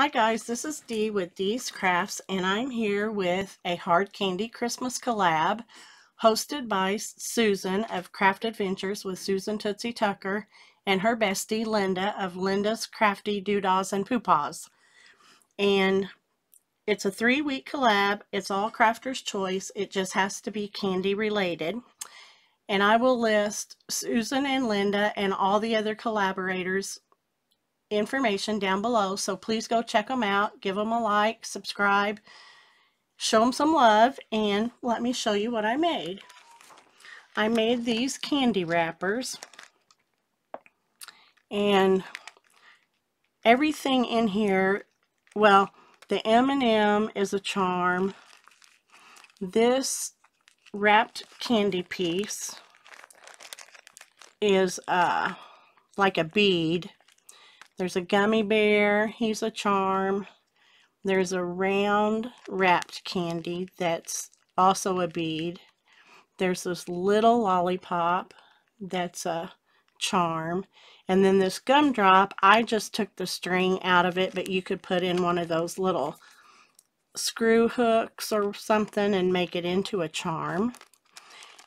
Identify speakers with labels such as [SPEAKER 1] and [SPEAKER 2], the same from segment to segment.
[SPEAKER 1] Hi guys, this is Dee with D's Crafts and I'm here with a hard candy Christmas collab hosted by Susan of Craft Adventures with Susan Tootsie Tucker and her bestie Lynda of Lynda's Crafty Doodas and Poopas. And it's a three week collab. It's all crafter's choice. It just has to be candy related. And I will list Susan and Lynda and all the other collaborators information down below. So please go check them out. Give them a like, subscribe, show them some love, and let me show you what I made. I made these candy wrappers. And everything in here, well, the M&M is a charm. This wrapped candy piece is uh, like a bead there's a gummy bear. He's a charm. There's a round wrapped candy that's also a bead. There's this little lollipop that's a charm. And then this gumdrop, I just took the string out of it, but you could put in one of those little screw hooks or something and make it into a charm.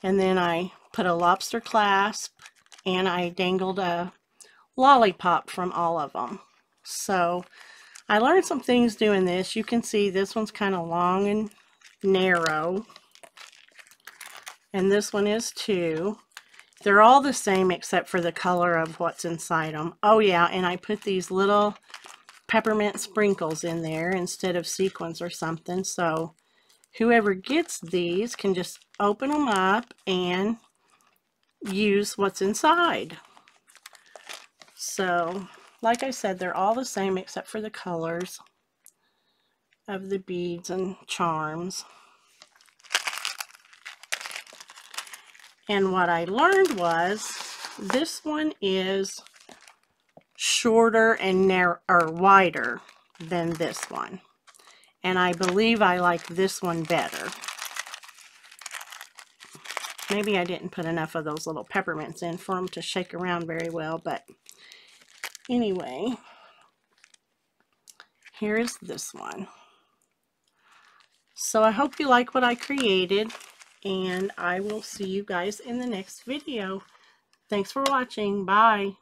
[SPEAKER 1] And then I put a lobster clasp and I dangled a lollipop from all of them. So I learned some things doing this. You can see this one's kind of long and narrow. And this one is too. They're all the same except for the color of what's inside them. Oh yeah, and I put these little peppermint sprinkles in there instead of sequins or something. So whoever gets these can just open them up and use what's inside. So, like I said, they're all the same except for the colors of the beads and charms. And what I learned was this one is shorter and narrow or wider than this one. And I believe I like this one better. Maybe I didn't put enough of those little peppermints in for them to shake around very well, but Anyway, here's this one. So I hope you like what I created, and I will see you guys in the next video. Thanks for watching. Bye.